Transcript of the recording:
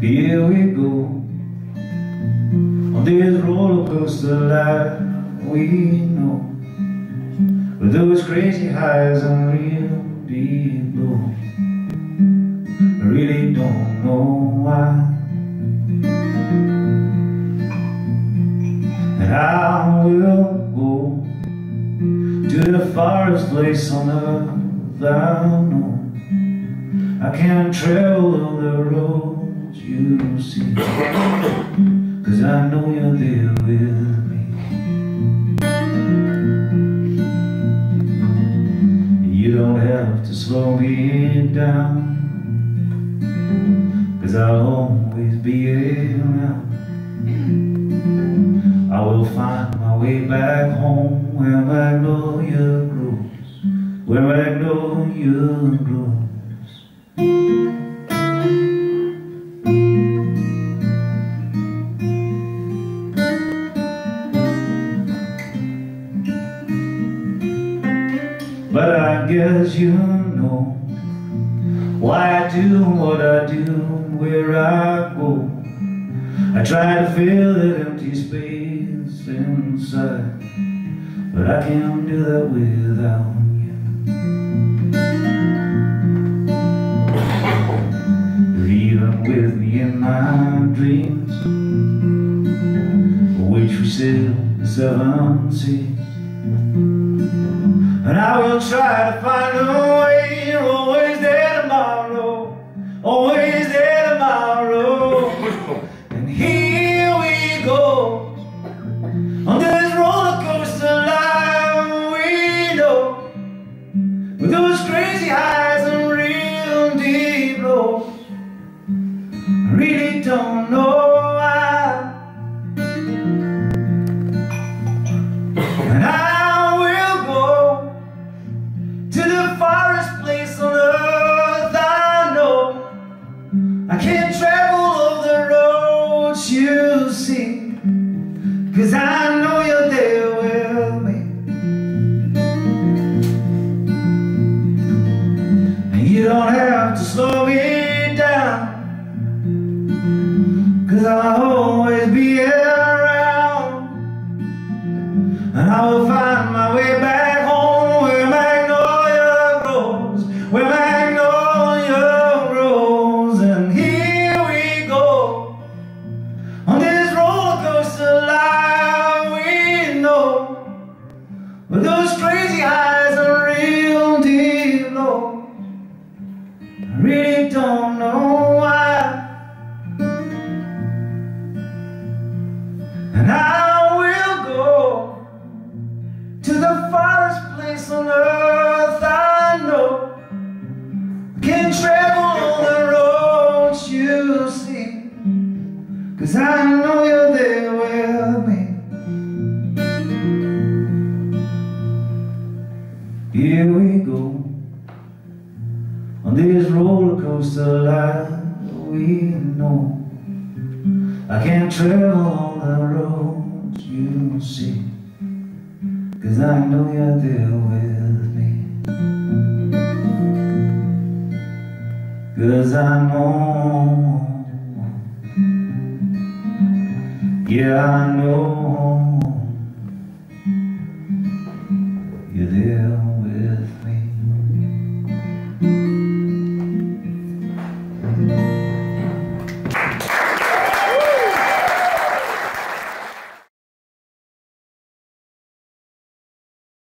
Here we go. On this roller coaster life we know those crazy highs and real deep lows I really don't know why. And I will go To the farthest place on earth I know. I can't travel the roads you see. Cause I know you're there with me down. Cause I'll always be around I will find my way back home Where magnolia grows Where magnolia grows But I guess you know. Why I do what I do Where I go? I try to fill that empty space inside But I can't do that without you. Even with me in my dreams Which we sail the seven seas and I will try to find a way always there tomorrow Always there tomorrow. And here we go On this roller coaster life we know With those crazy highs and real deep lows. I really don't know you see Cause I know you're there with me. And you don't have to slow me down. Cause I'll with those crazy eyes are real deep lows I really don't know why. And I will go to the farthest place on earth I know. Can travel the roads you see. Cause I know you're this roller coaster life we know. I can't travel all the roads you see Cause I know you're there with me. Cause I know. Yeah, I know